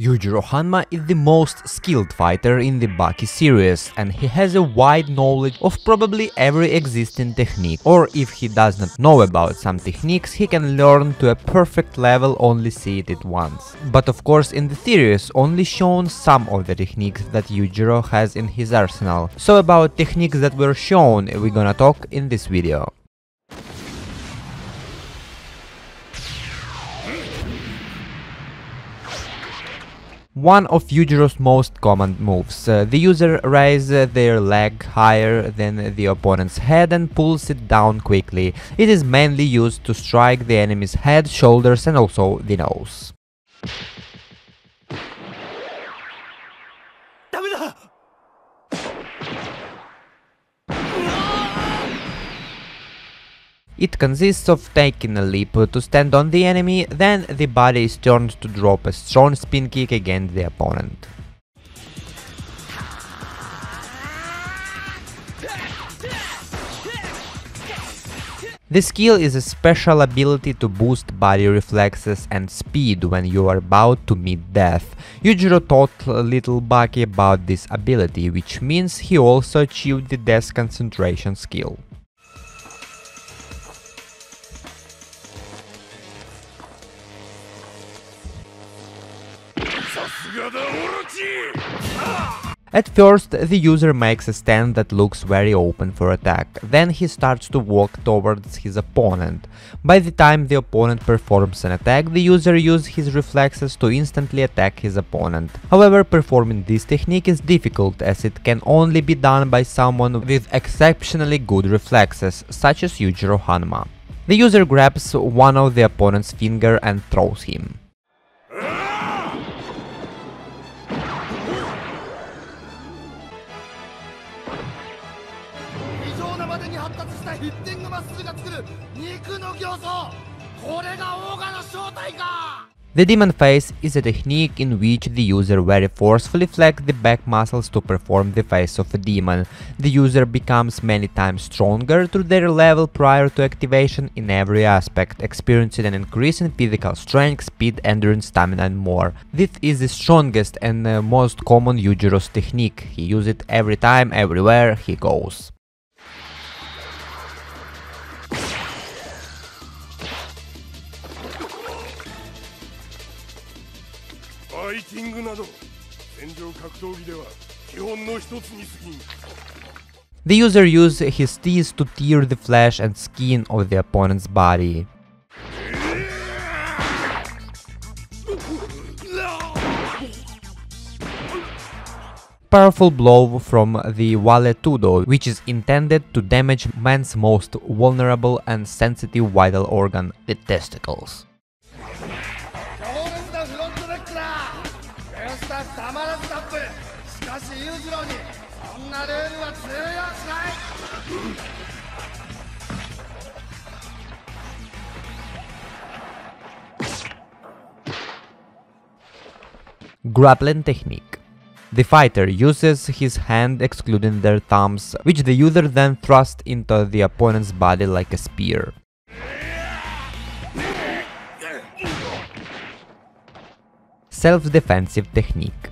Yujiro Hanma is the most skilled fighter in the Baki series and he has a wide knowledge of probably every existing technique, or if he does not know about some techniques, he can learn to a perfect level only see it once. But of course in the series only shown some of the techniques that Yujiro has in his arsenal, so about techniques that were shown we're gonna talk in this video. One of Yujiro's most common moves. Uh, the user raises their leg higher than the opponent's head and pulls it down quickly. It is mainly used to strike the enemy's head, shoulders and also the nose. It consists of taking a leap to stand on the enemy, then the body is turned to drop a strong spin kick against the opponent. The skill is a special ability to boost body reflexes and speed when you are about to meet death. Yujiro taught little Baki about this ability, which means he also achieved the death concentration skill. At first, the user makes a stand that looks very open for attack, then he starts to walk towards his opponent. By the time the opponent performs an attack, the user uses his reflexes to instantly attack his opponent. However, performing this technique is difficult as it can only be done by someone with exceptionally good reflexes, such as Yujiro Hanma. The user grabs one of the opponent's finger and throws him. The demon face is a technique in which the user very forcefully flex the back muscles to perform the face of a demon. The user becomes many times stronger to their level prior to activation in every aspect, experiencing an increase in physical strength, speed, endurance, stamina and more. This is the strongest and uh, most common Yujiro's technique, he uses it every time, everywhere he goes. The user used his teeth to tear the flesh and skin of the opponent's body. Powerful blow from the Vale Tudo, which is intended to damage man's most vulnerable and sensitive vital organ, the testicles. Grappling technique. The fighter uses his hand excluding their thumbs, which the user then thrusts into the opponent's body like a spear. Self-defensive technique.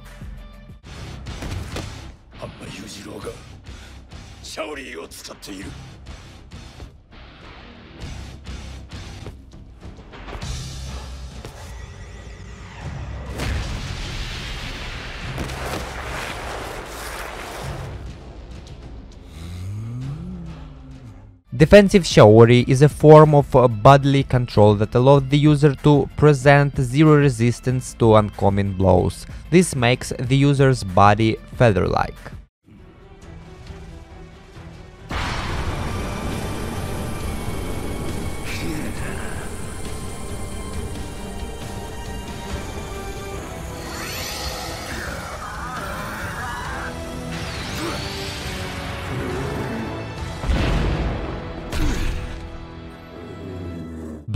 Defensive Shaori is a form of uh, bodily control that allows the user to present zero resistance to oncoming blows. This makes the user's body feather-like.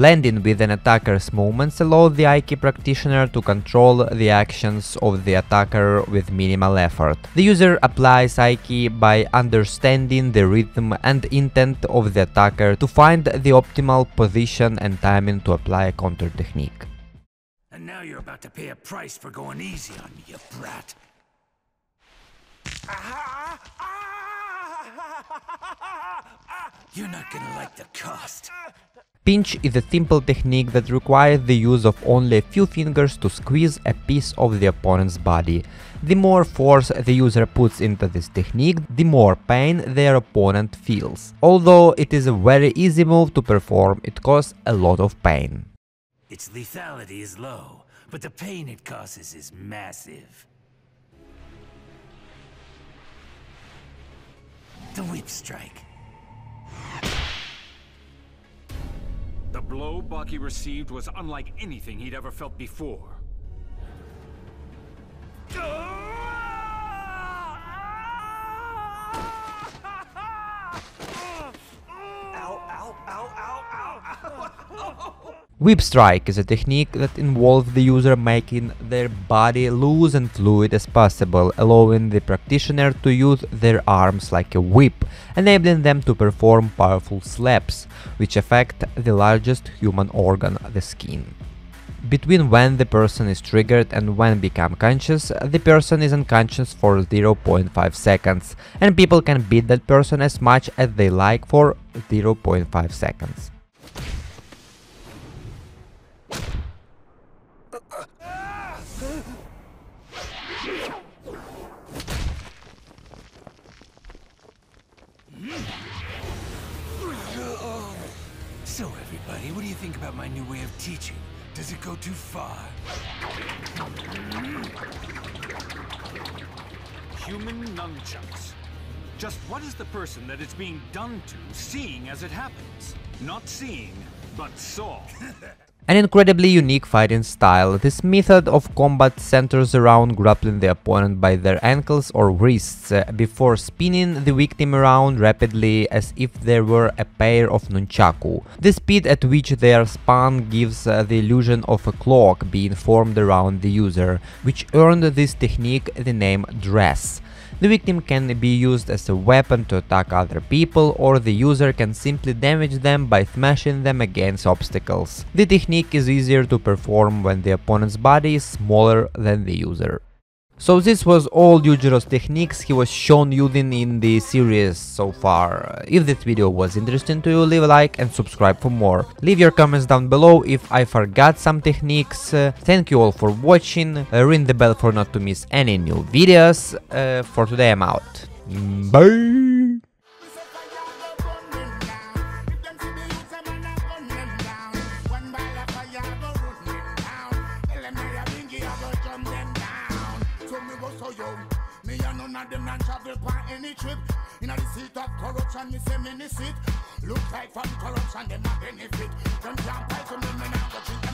Blending with an attacker's movements allows the Aiki practitioner to control the actions of the attacker with minimal effort. The user applies Aiki by understanding the rhythm and intent of the attacker to find the optimal position and timing to apply a counter technique. And now you're about to pay a price for going easy on me, you brat. Ah, ah, ah, you're not gonna like the cost. Pinch is a simple technique that requires the use of only a few fingers to squeeze a piece of the opponent's body. The more force the user puts into this technique, the more pain their opponent feels. Although it is a very easy move to perform, it causes a lot of pain. Its lethality is low, but the pain it causes is massive. The whip strike. Blow Baki received was unlike anything he'd ever felt before. Whip strike is a technique that involves the user making their body loose and fluid as possible, allowing the practitioner to use their arms like a whip, enabling them to perform powerful slaps, which affect the largest human organ, the skin. Between when the person is triggered and when become conscious, the person is unconscious for 0.5 seconds, and people can beat that person as much as they like for 0.5 seconds. Think about my new way of teaching? Does it go too far? Human nunchucks. Just what is the person that it's being done to seeing as it happens? Not seeing, but saw. An incredibly unique fighting style, this method of combat centers around grappling the opponent by their ankles or wrists uh, before spinning the victim around rapidly as if there were a pair of nunchaku. The speed at which they are spun gives uh, the illusion of a clock being formed around the user, which earned this technique the name dress. The victim can be used as a weapon to attack other people, or the user can simply damage them by smashing them against obstacles. The technique is easier to perform when the opponent's body is smaller than the user. So this was all Yujiro's techniques he was shown using in the series so far. If this video was interesting to you, leave a like and subscribe for more. Leave your comments down below if I forgot some techniques. Uh, thank you all for watching, uh, ring the bell for not to miss any new videos. Uh, for today I'm out. Bye! None of them non travel on any trip. In the seat of corruption, me say me sit. Look like from corruption, them a benefit. Them can't go